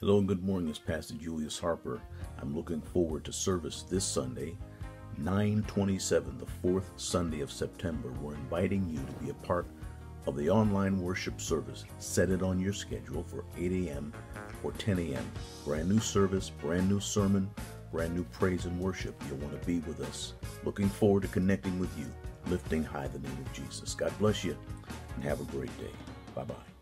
Hello and good morning. It's Pastor Julius Harper. I'm looking forward to service this Sunday, 927, the fourth Sunday of September. We're inviting you to be a part of the online worship service. Set it on your schedule for 8 a.m. or 10 a.m. Brand new service, brand new sermon, brand new praise and worship. You'll want to be with us. Looking forward to connecting with you, lifting high the name of Jesus. God bless you and have a great day. Bye bye.